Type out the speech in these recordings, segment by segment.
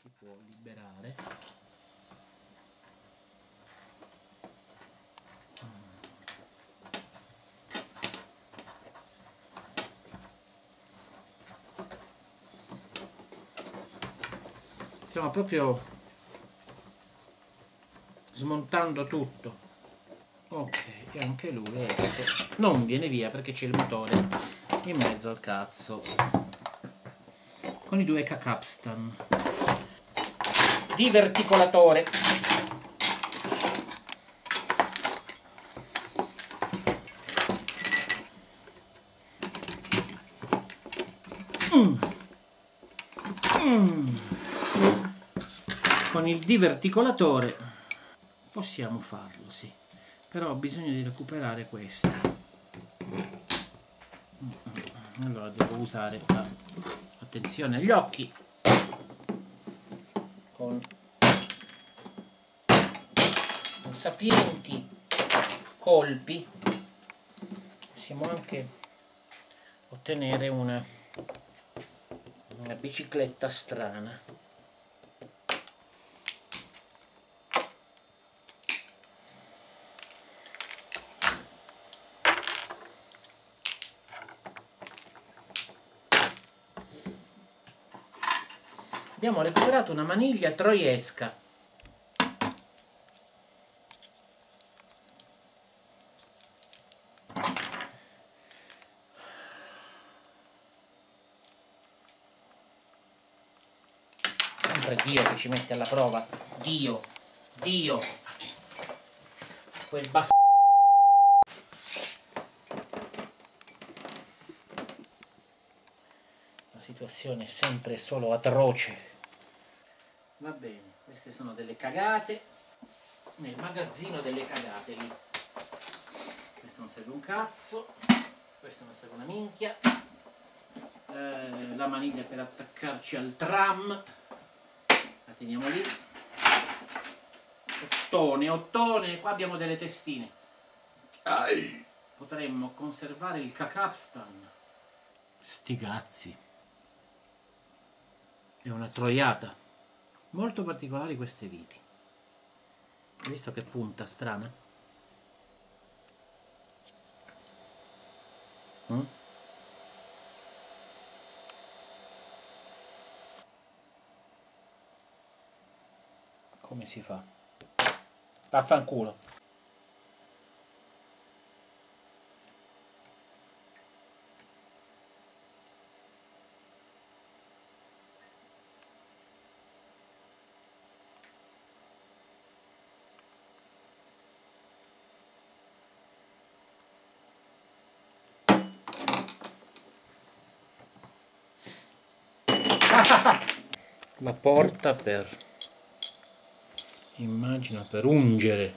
si può liberare. Stiamo proprio smontando tutto. Ok e anche lui ecco, non viene via perché c'è il motore in mezzo al cazzo. Con i due Diverticolatore. Mm. Mm. con il diverticolatore possiamo farlo sì. Però ho bisogno di recuperare questa. Allora devo usare la attenzione agli occhi con, con sapienti colpi possiamo anche ottenere una, una bicicletta strana abbiamo recuperato una maniglia troiesca. Sempre Dio che ci mette alla prova. Dio Dio. Quel bas la situazione è sempre solo atroce va bene queste sono delle cagate. Nel magazzino delle cagate lì. Questo non serve un cazzo. Questo non serve una minchia. Eh, la maniglia per attaccarci al tram. La teniamo lì. Ottone ottone qua abbiamo delle testine. Ai. potremmo conservare il cacapstan sti cazzi. È una troiata molto particolari queste viti hai visto che punta strana? Mm? come si fa? vaffanculo la porta per immagino per ungere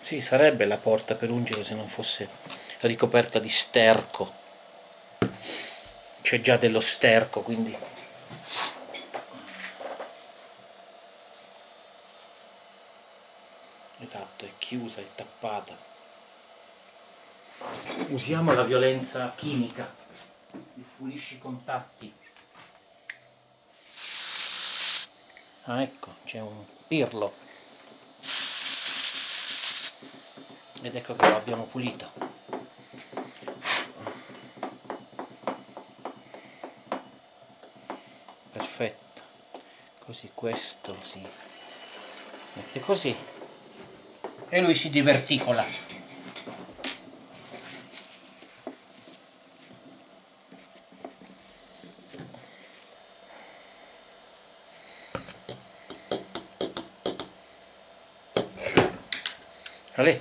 Sì, sarebbe la porta per ungere se non fosse ricoperta di sterco. C'è già dello sterco, quindi... Esatto, è chiusa, è tappata. Usiamo la violenza chimica. Pulisci i contatti. Ah, ecco, c'è un pirlo. ed ecco che lo abbiamo pulito perfetto così questo si mette così e lui si diverticola Ale.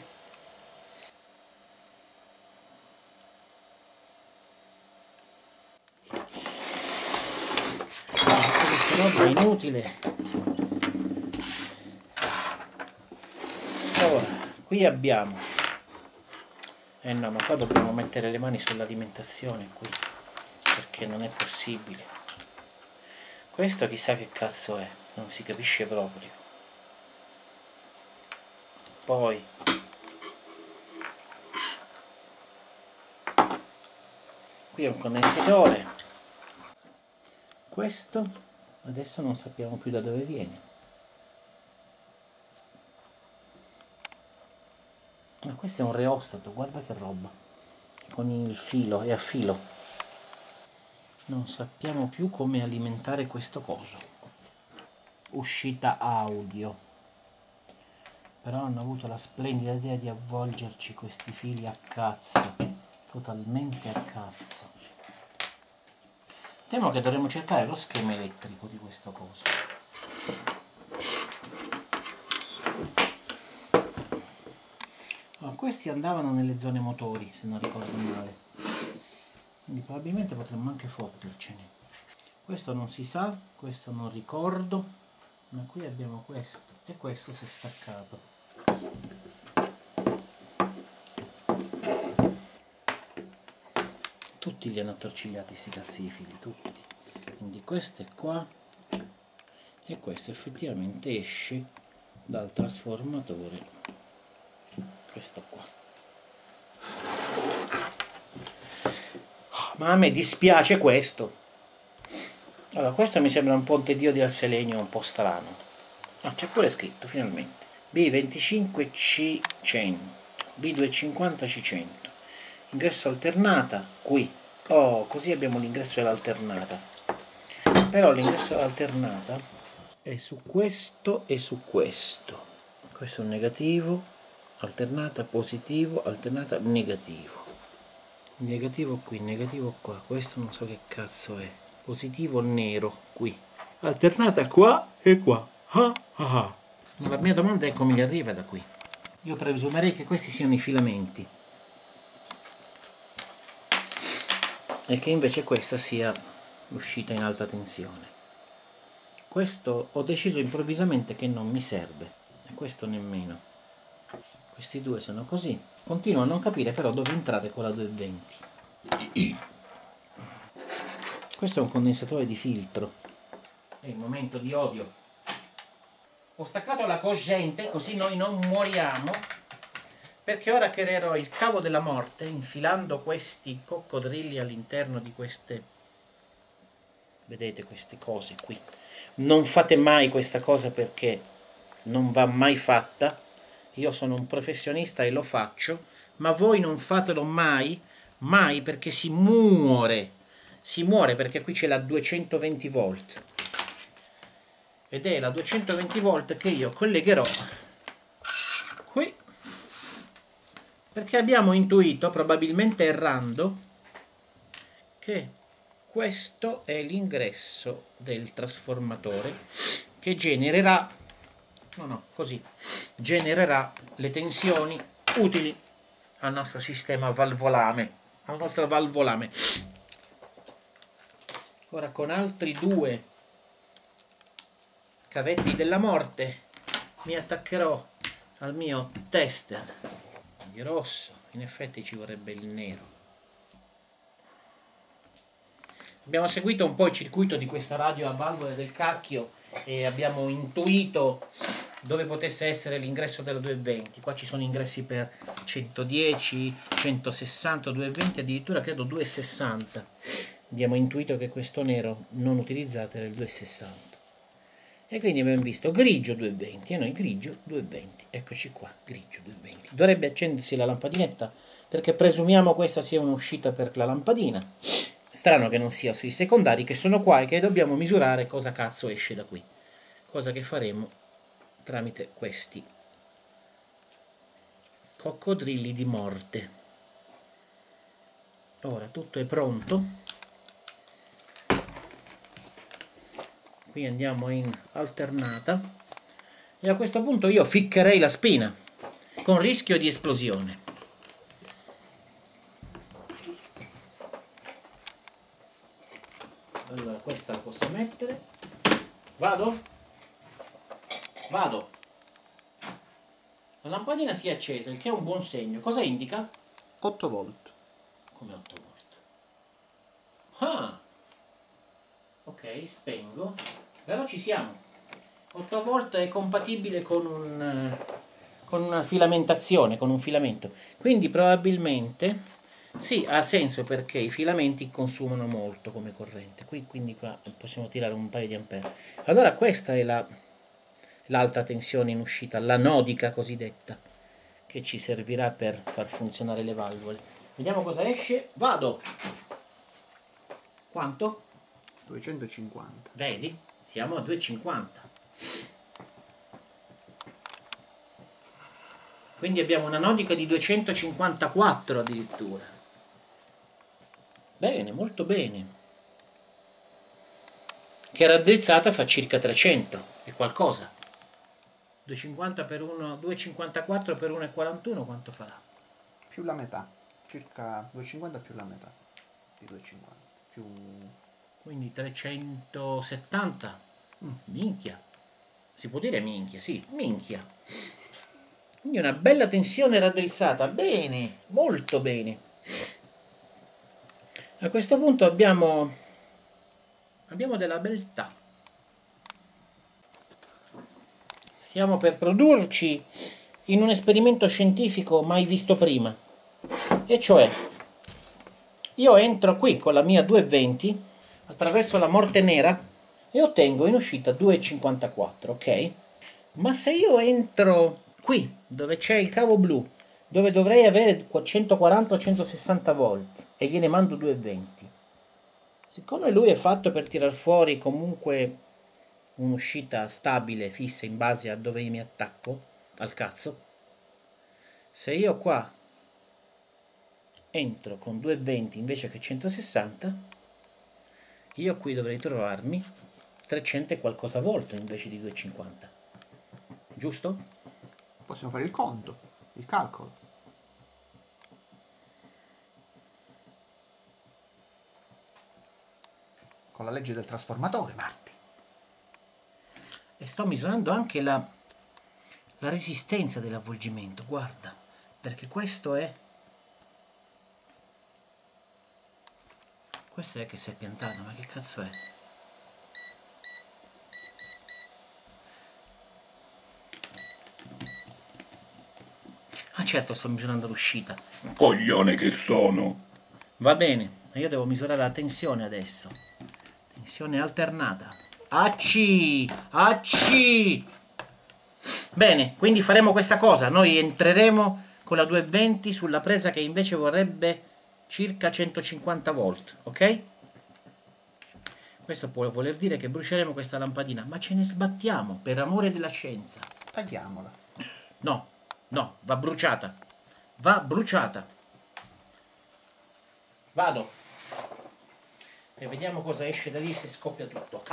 roba inutile ora qui abbiamo. Eh no ma qua dobbiamo mettere le mani sull'alimentazione qui perché non è possibile. Questo chissà che cazzo è non si capisce proprio. Poi. Qui è un condensatore. Questo adesso non sappiamo più da dove viene questo è un reostato guarda che roba. Con il filo è a filo. Non sappiamo più come alimentare questo coso. Uscita audio. Però hanno avuto la splendida idea di avvolgerci questi fili a cazzo. Totalmente a cazzo. Temo che dovremmo cercare lo schema elettrico di questo coso allora, questi andavano nelle zone motori se non ricordo male. Quindi probabilmente potremmo anche fottercene. Questo non si sa questo non ricordo ma qui abbiamo questo e questo si è staccato. Tutti li hanno attorcigliati questi cazzifili tutti. Quindi questo è qua e questo effettivamente esce dal trasformatore questo qua. Ma a me dispiace questo. Allora questo mi sembra un ponte dio di selenio un po' strano. Ah c'è pure scritto finalmente. B25C100 B250C100 ingresso alternata qui. Oh così abbiamo l'ingresso dell'alternata però l'ingresso dell'alternata è su questo e su questo. Questo è un negativo alternata positivo alternata negativo. Negativo qui negativo qua questo non so che cazzo è. Positivo nero qui. Alternata qua e qua. Ah, ah, ah. la mia domanda è come gli arriva da qui. Io presumerei che questi siano i filamenti. E che invece questa sia l'uscita in alta tensione. Questo ho deciso improvvisamente che non mi serve. E questo nemmeno questi due sono così. Continuo a non capire però dove entrare con la 220 questo è un condensatore di filtro. È il momento di odio. Ho staccato la corrente così noi non moriamo perché ora creerò il cavo della morte infilando questi coccodrilli all'interno di queste vedete queste cose qui. Non fate mai questa cosa perché non va mai fatta io sono un professionista e lo faccio ma voi non fatelo mai mai perché si muore. Si muore perché qui c'è la 220 volt. Ed è la 220 volt che io collegherò qui perché abbiamo intuito, probabilmente errando, che questo è l'ingresso del trasformatore che genererà, no no, così, genererà le tensioni utili al nostro sistema valvolame, al nostro valvolame. Ora con altri due cavetti della morte mi attaccherò al mio tester. Di rosso in effetti ci vorrebbe il nero. Abbiamo seguito un po' il circuito di questa radio a valvole del cacchio e abbiamo intuito dove potesse essere l'ingresso della 220 qua ci sono ingressi per 110 160 220 addirittura credo 260 abbiamo intuito che questo nero non utilizzato era il 260 e quindi abbiamo visto grigio 220 e noi grigio 220 eccoci qua grigio 220 dovrebbe accendersi la lampadinetta perché presumiamo questa sia un'uscita per la lampadina strano che non sia sui secondari che sono qua e che dobbiamo misurare cosa cazzo esce da qui. Cosa che faremo tramite questi coccodrilli di morte. Ora tutto è pronto. Qui andiamo in alternata. E a questo punto io ficcherei la spina con rischio di esplosione allora questa la posso mettere. Vado? Vado. La lampadina si è accesa il che è un buon segno. Cosa indica? 8 volt. Come 8 volt? Ah! Ok spengo. Però ci siamo. 8 volt è compatibile con un con una filamentazione con un filamento. Quindi probabilmente sì, ha senso perché i filamenti consumano molto come corrente, qui, quindi qua possiamo tirare un paio di ampere. Allora questa è la, l'alta tensione in uscita, la nodica cosiddetta, che ci servirà per far funzionare le valvole. Vediamo cosa esce. Vado! Quanto? 250. Vedi? Siamo a 250. Quindi abbiamo una nodica di 254 addirittura. Bene, molto bene. Che raddrizzata fa circa 300 e qualcosa. 250 per 1, 254 per 1,41 quanto farà? Più la metà, circa 250 più la metà di 250. Più... Quindi 370. Mm, minchia. Si può dire minchia, sì, minchia. Quindi una bella tensione raddrizzata. Bene, molto bene. A questo punto abbiamo, abbiamo della beltà. Stiamo per produrci in un esperimento scientifico mai visto prima. E cioè, io entro qui con la mia 220 attraverso la morte nera e ottengo in uscita 2,54, ok? Ma se io entro qui, dove c'è il cavo blu, dove dovrei avere 140 o 160 volt, e gliene mando 2,20. Siccome lui è fatto per tirar fuori comunque un'uscita stabile, fissa in base a dove mi attacco, al cazzo, se io qua entro con 2,20 invece che 160, io qui dovrei trovarmi 300 e qualcosa volt invece di 250. Giusto? Possiamo fare il conto, il calcolo. Con la legge del trasformatore, Marti. E sto misurando anche la, la resistenza dell'avvolgimento, guarda, perché questo è... Questo è che si è piantato, ma che cazzo è? Ah certo, sto misurando l'uscita. Coglione che sono! Va bene, io devo misurare la tensione adesso. Tensione alternata. AC! AC! Bene, quindi faremo questa cosa. Noi entreremo con la 220 sulla presa che invece vorrebbe circa 150 volt, ok? Questo può voler dire che bruceremo questa lampadina, ma ce ne sbattiamo per amore della scienza. Tagliamola. No, no, va bruciata. Va bruciata. Vado e vediamo cosa esce da lì se scoppia tutto.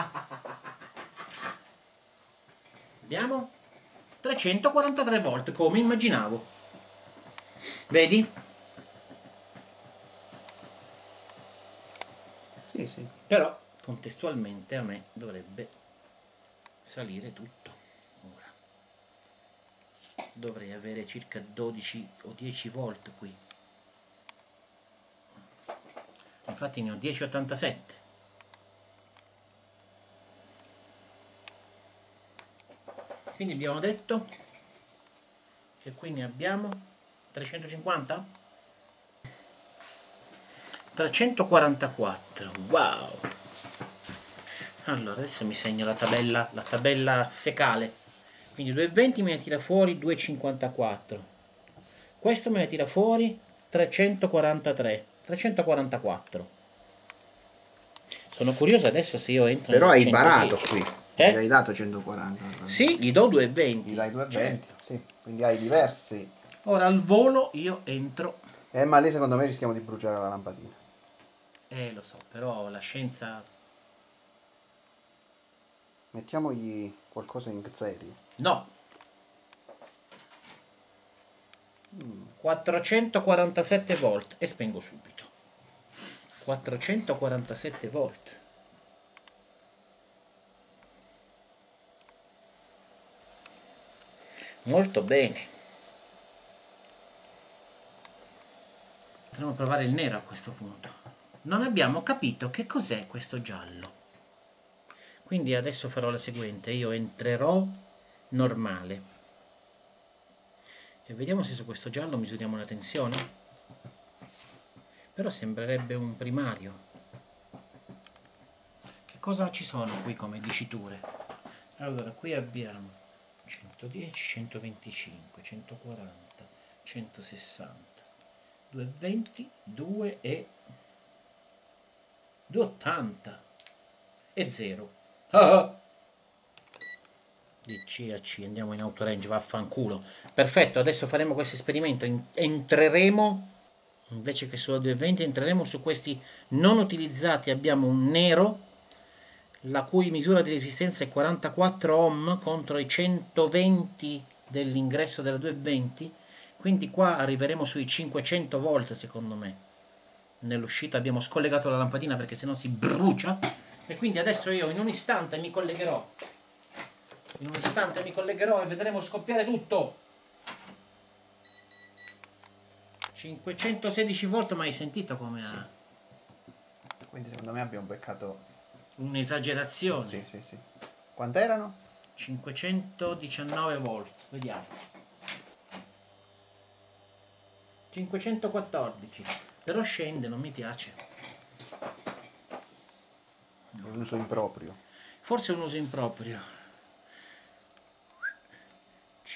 Vediamo. 343 volt, come immaginavo. Vedi? Sì, sì. Però contestualmente a me dovrebbe salire tutto. Ora. Dovrei avere circa 12 o 10 volt qui. Infatti ne ho 10,87 quindi abbiamo detto che qui ne abbiamo 350 344 wow! Allora adesso mi segno la tabella la tabella fecale. Quindi 220 me ne tira fuori 254 questo me ne tira fuori 343 344. Sono curioso adesso se io entro Però hai barato qui. Eh? Gli hai dato 140. Sì, gli do 220. Gli dai 220, certo. sì. Quindi hai diversi. Ora al volo io entro. Eh, ma lì secondo me rischiamo di bruciare la lampadina. Eh, lo so, però la scienza... Mettiamogli qualcosa in serie. No, 447 volt e spengo subito 447 volt. Molto bene. Potremmo provare il nero a questo punto. Non abbiamo capito che cos'è questo giallo. Quindi adesso farò la seguente. Io entrerò normale. E vediamo se su questo giallo misuriamo la tensione però sembrerebbe un primario. Che cosa ci sono qui come diciture allora qui abbiamo 110 125 140 160 220 2 e 280 e 0 ah! DC a C andiamo in autorange vaffanculo. Perfetto adesso faremo questo esperimento. Entreremo invece che sulla 220 entreremo su questi non utilizzati abbiamo un nero la cui misura di resistenza è 44 ohm contro i 120 dell'ingresso della 220 quindi qua arriveremo sui 500 volt secondo me. Nell'uscita abbiamo scollegato la lampadina perché sennò si brucia. E quindi adesso io in un istante mi collegherò. In un istante mi collegherò e vedremo scoppiare tutto 516 volt ma hai sentito come ha Quindi secondo me abbiamo beccato... un'esagerazione Sì, sì, sì. Quant'erano? 519 volt vediamo 514 però scende non mi piace un uso improprio. forse è un uso improprio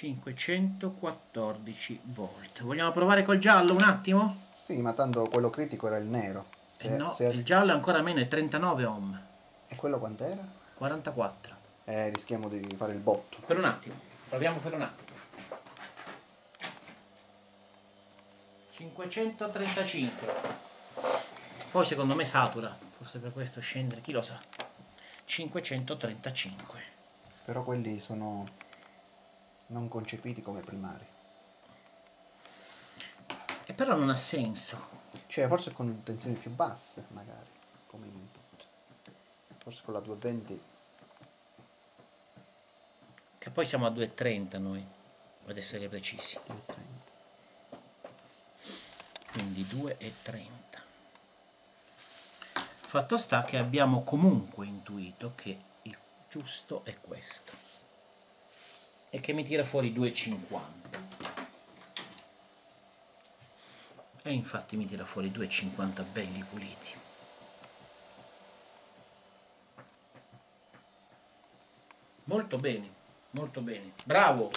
514 volt vogliamo provare col giallo un attimo? Sì, ma tanto quello critico era il nero. Se, Eh no, se- il giallo è ancora meno è 39 ohm E quello quant'era? 44 Eh, rischiamo di fare il botto. per un attimo proviamo per un attimo 535 poi secondo me satura forse per questo scendere chi lo sa 535 Però quelli sono non concepiti come primari. e però non ha senso Cioè, forse con tensioni più basse, magari, come input. Forse con la 220 che poi siamo a 230 noi ad essere precisi 230. quindi 2,30 fatto sta che abbiamo comunque intuito che il giusto è questo e che mi tira fuori 2,50 e infatti mi tira fuori 2,50 belli puliti. Molto bene molto bene. Bravo!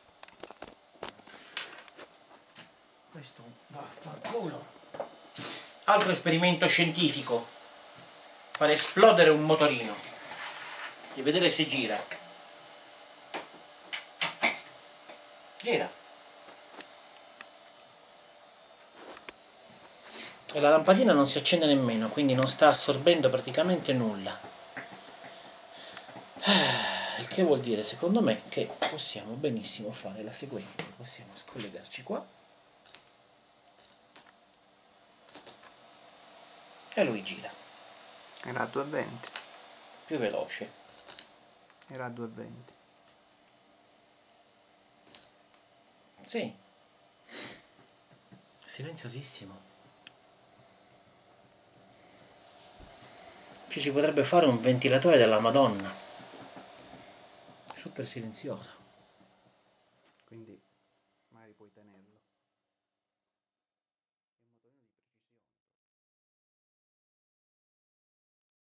Questo vaffanculo. Altro esperimento scientifico. Fare esplodere un motorino. E vedere se gira gira e la lampadina non si accende nemmeno quindi non sta assorbendo praticamente nulla. Ah, il che vuol dire secondo me che possiamo benissimo fare la seguente. Possiamo scollegarci qua. E lui gira. Era a 220. più veloce. Era a 220. Sì. Silenziosissimo. Ci si potrebbe fare un ventilatore della madonna. Super silenzioso